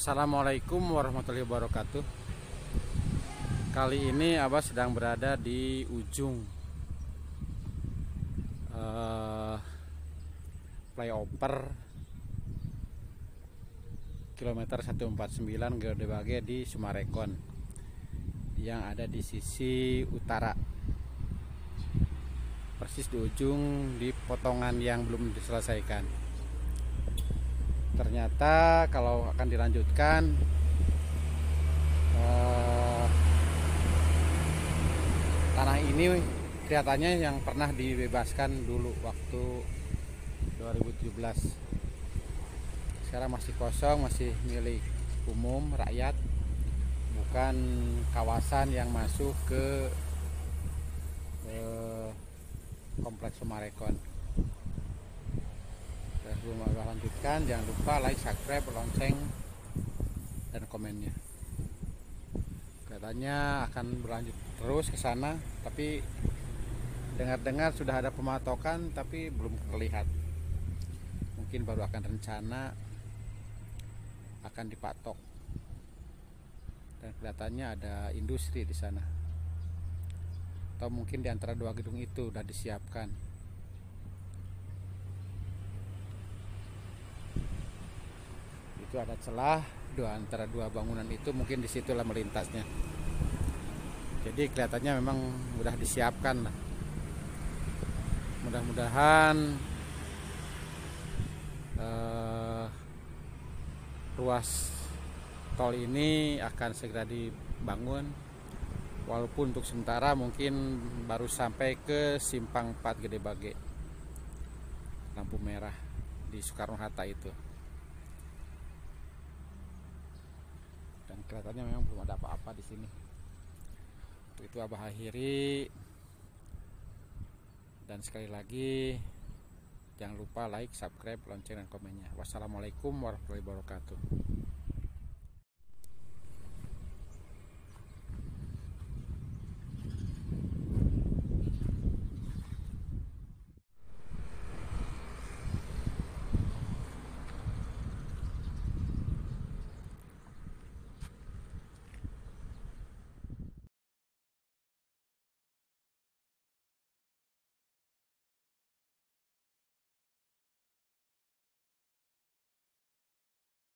Assalamualaikum warahmatullahi wabarakatuh. Kali ini Abah sedang berada di ujung uh, Flyover Kilometer 149 Gede Bage di Sumarekon Yang ada di sisi utara. Persis di ujung di potongan yang belum diselesaikan ternyata kalau akan dilanjutkan eh, tanah ini kelihatannya yang pernah dibebaskan dulu waktu 2017 sekarang masih kosong masih milik umum rakyat. Bukan kawasan yang masuk ke eh, kompleks Sumarekon sebelum abah lanjutkan jangan lupa like subscribe lonceng dan komennya. Katanya akan berlanjut terus ke sana tapi dengar-dengar sudah ada pematokan tapi belum terlihat. Mungkin baru akan rencana akan dipatok. Dan kelihatannya ada industri di sana. Atau mungkin di antara dua gedung itu sudah disiapkan itu ada celah dua antara dua bangunan itu mungkin di situlah melintasnya. Jadi kelihatannya memang mudah disiapkan mudah-mudahan uh, ruas tol ini akan segera dibangun. Walaupun untuk sementara mungkin baru sampai ke simpang 4 Gede Bage lampu merah di Soekarno Hatta itu kelihatannya memang belum ada apa-apa di sini. Itu abah akhiri. Dan sekali lagi jangan lupa like subscribe lonceng dan komennya. Wassalamualaikum warahmatullahi wabarakatuh